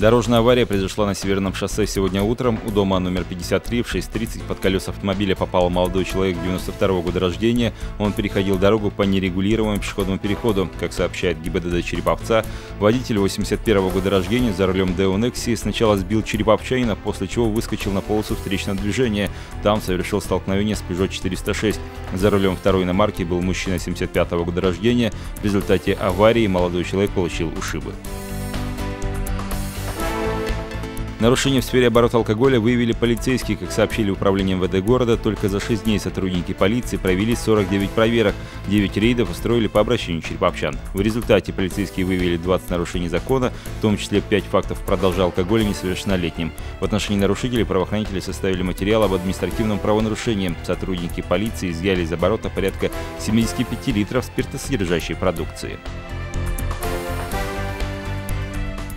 Дорожная авария произошла на Северном шоссе сегодня утром. У дома номер 53 в 6.30 под колеса автомобиля попал молодой человек 92 года рождения. Он переходил дорогу по нерегулируемому пешеходному переходу. Как сообщает ГИБДД Череповца, водитель 81 года рождения за рулем Део Некси сначала сбил череповчанина, после чего выскочил на полосу встречного движения. Там совершил столкновение с Peugeot 406. За рулем второй иномарки был мужчина 75 года рождения. В результате аварии молодой человек получил ушибы. Нарушения в сфере оборота алкоголя выявили полицейские. Как сообщили управление МВД города, только за 6 дней сотрудники полиции провели 49 проверок. 9 рейдов устроили по обращению череповчан. В результате полицейские выявили 20 нарушений закона, в том числе 5 фактов продажи алкоголя несовершеннолетним. В отношении нарушителей правоохранители составили материал об административном правонарушении. Сотрудники полиции изъяли из оборота порядка 75 литров спиртосодержащей продукции.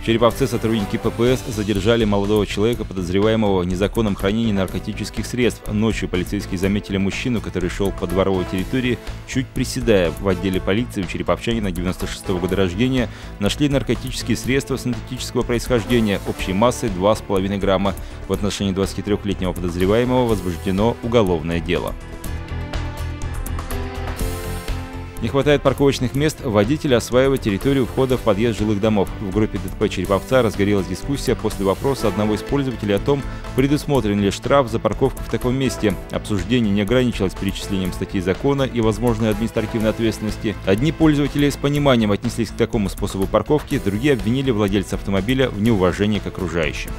В Череповце сотрудники ППС задержали молодого человека, подозреваемого в незаконном хранении наркотических средств. Ночью полицейские заметили мужчину, который шел по дворовой территории, чуть приседая. В отделе полиции у череповчанина 96 -го года рождения нашли наркотические средства синтетического происхождения общей массой 2,5 грамма. В отношении 23-летнего подозреваемого возбуждено уголовное дело. Не хватает парковочных мест, водители осваивают территорию входа в подъезд жилых домов. В группе ДТП Череповца разгорелась дискуссия после вопроса одного из пользователей о том, предусмотрен ли штраф за парковку в таком месте. Обсуждение не ограничилось перечислением статей закона и возможной административной ответственности. Одни пользователи с пониманием отнеслись к такому способу парковки, другие обвинили владельца автомобиля в неуважении к окружающим.